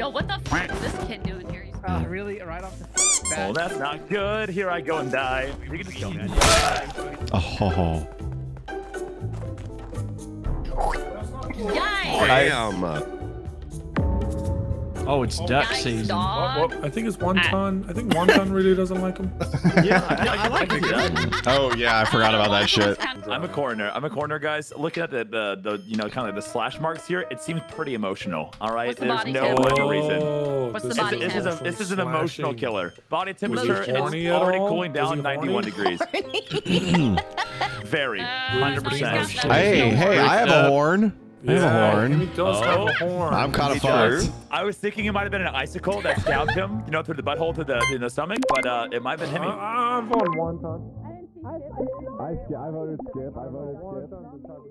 Yo, what the fuck is this kid doing here? Oh, really? Right off the Oh, that's not good. Here I go and die. You can just kill me. Oh. Yikes! Damn. Oh, it's duck Yikes, season. dog. What, I think it's one ton. I think one ton really doesn't like them. Yeah, I, I, like it. Oh yeah, I forgot about that shit. I'm a coroner. I'm a coroner, guys. Looking at the, the, the you know, kind of like the slash marks here, it seems pretty emotional. All right, the there's no temp? other reason. Oh, What's the this body This, this is a this is an emotional killer. Body temperature is already cooling down 91 degrees. Very, Uh, 100. percent Hey, hey, I have a horn. I have a horn. He does have a horn. I'm kind of fucked. I was thinking it might have been an icicle that stabbed him, you know, through the butthole to the in the stomach, but uh, it might have been I, him. I'm on one ton. I, I voted skip. I voted skip.